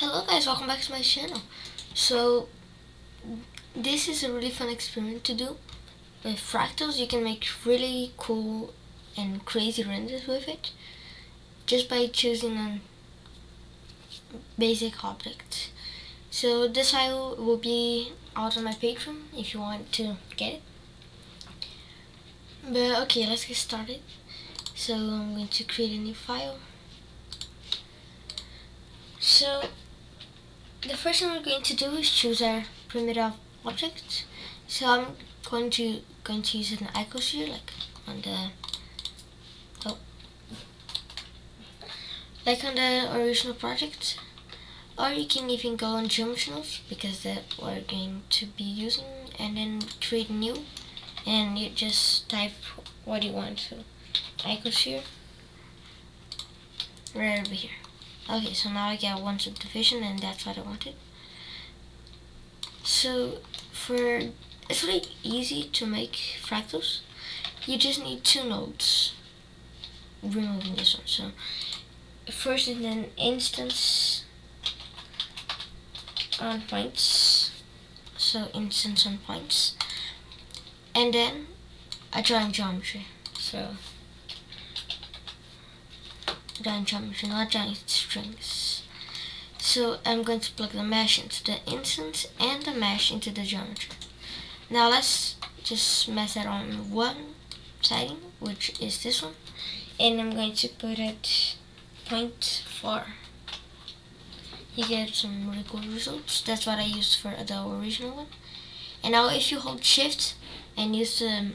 Hello guys, welcome back to my channel. So, this is a really fun experiment to do. With fractals, you can make really cool and crazy renders with it. Just by choosing a basic object. So this file will be out on my Patreon if you want to get it. But okay, let's get started. So I'm going to create a new file. So the first thing we're going to do is choose our primitive object. So I'm going to going to use an icosphere like on the oh like on the original project. Or you can even go on nodes because that we're going to be using and then create new and you just type what you want to icosphere right over here. Okay, so now I get one subdivision and that's what I wanted. So for it's really easy to make fractals. You just need two nodes. Removing this one. So first in an instance on points. So instance on points. And then I join geometry. So join geometry, not join strings. So I'm going to plug the mesh into the instance and the mesh into the geometry. Now let's just mess it on one setting, which is this one. And I'm going to put it 0.4. You get some really cool results. That's what I used for the original one. And now if you hold shift and use the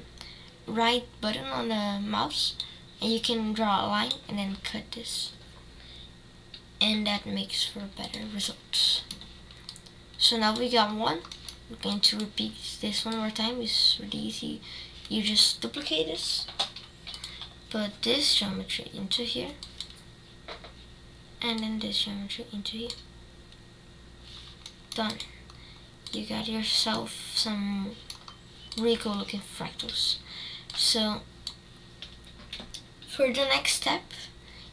right button on the mouse, and you can draw a line and then cut this. And that makes for better results. So now we got one. We're going to repeat this one more time. It's really easy. You just duplicate this. Put this geometry into here. And then this geometry into here. Done. You got yourself some really cool looking fractals. So for the next step,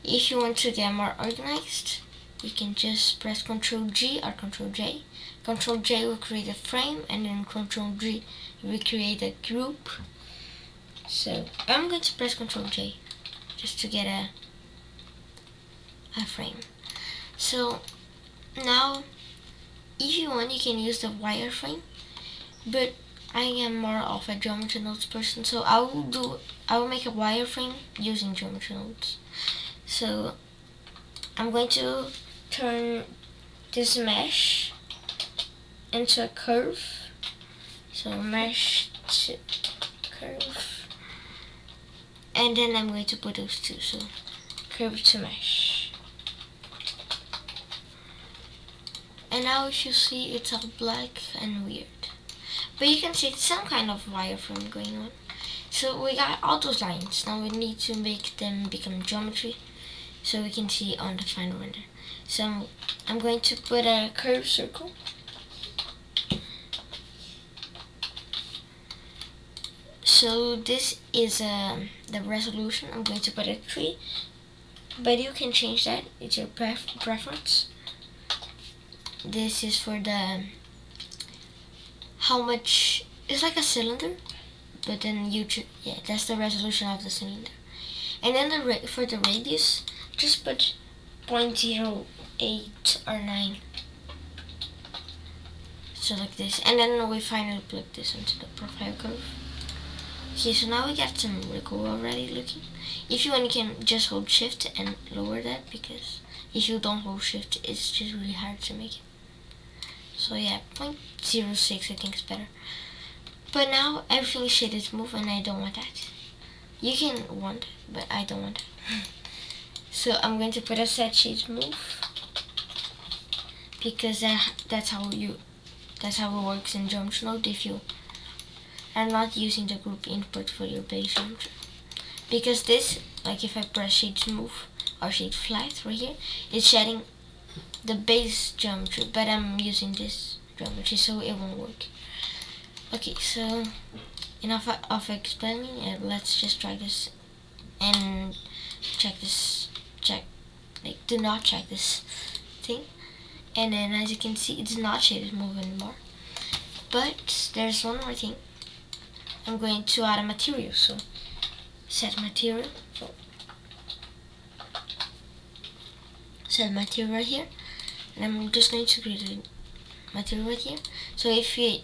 if you want to get more organized, you can just press Ctrl G or Ctrl J. Ctrl J will create a frame and then Ctrl G will create a group. So I'm going to press Ctrl J just to get a, a frame. So now if you want you can use the wireframe but I am more of a geometry nodes person, so I will do I will make a wireframe using geometry nodes. So I'm going to turn this mesh into a curve. So mesh to curve. And then I'm going to put those two, so curve to mesh. And now if you see it's all black and weird. But you can see some kind of wireframe going on. So we got all those lines. Now we need to make them become geometry so we can see on the final render. So I'm going to put a curved circle. So this is uh, the resolution. I'm going to put a 3. But you can change that. It's your pref preference. This is for the how much it's like a cylinder but then you yeah that's the resolution of the cylinder. And then the for the radius just put 0.08 or 9 so like this. And then we finally plug this into the profile curve. Okay so now we got some really cool already looking. If you want you can just hold shift and lower that because if you don't hold shift it's just really hard to make it. So yeah, 0.06 I think is better. But now everything is shaded smooth and I don't want that. You can want but I don't want so I'm going to put a set shade smooth because that, that's how you that's how it works in Geometry Node if you are not using the group input for your base geometry. Because this, like if I press shade move or shade flat right here, it's shedding the base geometry, but I'm using this geometry, so it won't work. Okay, so enough of explaining, uh, let's just try this and check this, check, like do not check this thing. and then as you can see it's not shaded move anymore. But there's one more thing. I'm going to add a material so set material. Set material right here. And I'm just going to create a material right here. So if you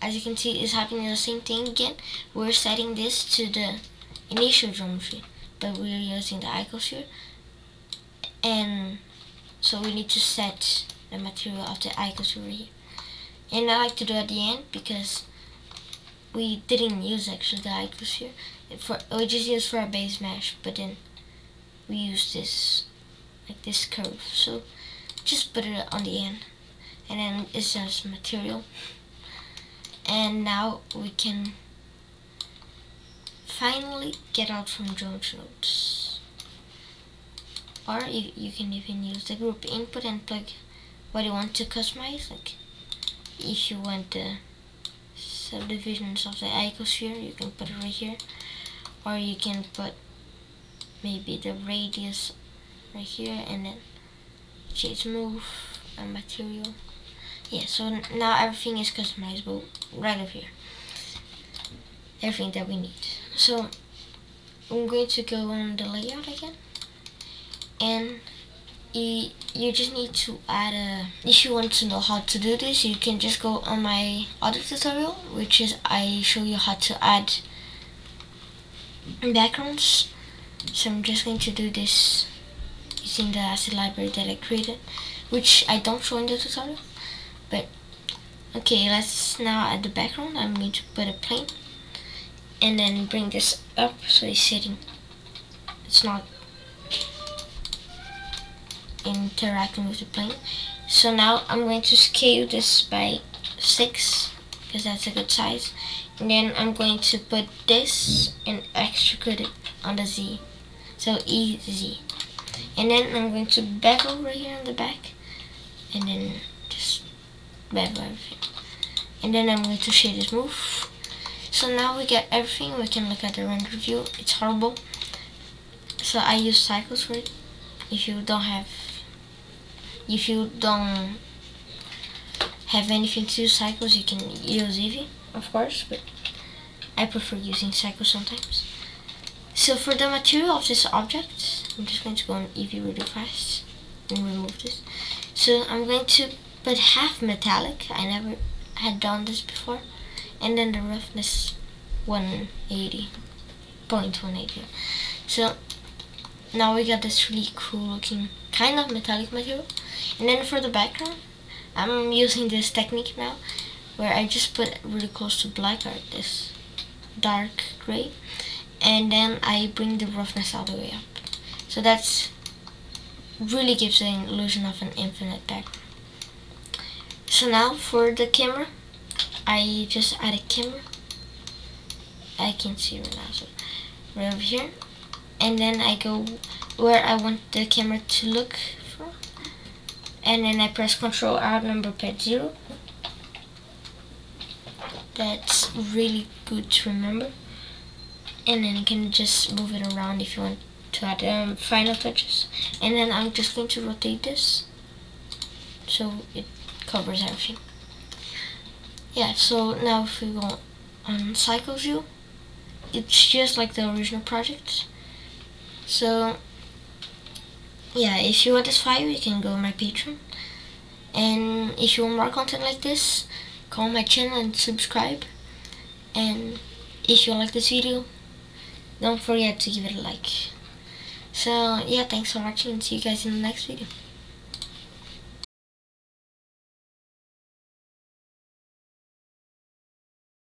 as you can see it's happening the same thing again. We're setting this to the initial geometry but we're using the icosphere and so we need to set the material of the icosphere here. And I like to do at the end because we didn't use actually the icosphere for we just used for a base mesh but then we use this like this curve. So just put it on the end. And then it's just material and now we can finally get out from geometry nodes or you, you can even use the group input and plug what you want to customize like if you want the subdivisions of the icosphere you can put it right here. Or you can put maybe the radius right here and then change move and material yeah so now everything is customizable right up here. Everything that we need. So I'm going to go on the layout again. And you, you just need to add a if you want to know how to do this you can just go on my other tutorial which is I show you how to add backgrounds. So I'm just going to do this using the asset library that I created which I don't show in the tutorial but okay let's now add the background I'm going to put a plane and then bring this up so it's sitting it's not interacting with the plane. So now I'm going to scale this by 6 because that's a good size. And then I'm going to put this and extrude it on the Z. So EZ. And then I'm going to bevel right here on the back. And then just everything. And then I'm going to shade this move. So now we get everything. We can look at the render view. It's horrible. So I use cycles for it. If you don't have if you don't have anything to use cycles, you can use Eevee, of course, but I prefer using cycles sometimes. So for the material of this object, I'm just going to go on Eevee really fast and remove this. So I'm going to put half metallic. I never had done this before. And then the roughness 180, 0.180. So now we got this really cool looking kind of metallic material. And then for the background, I'm using this technique now where I just put really close to black or this dark gray and then I bring the roughness all the way up. So that's really gives an illusion of an infinite background. So now for the camera, I just add a camera. I can see right now, so right over here. And then I go where I want the camera to look from and then I press Control R number pad 0 that's really good to remember and then you can just move it around if you want to add um, final touches and then I'm just going to rotate this so it covers everything yeah so now if we go on cycle view it's just like the original project so yeah, if you want this file, you can go on my Patreon. And if you want more content like this, on my channel and subscribe. And if you like this video, don't forget to give it a like. So yeah, thanks for watching and see you guys in the next video.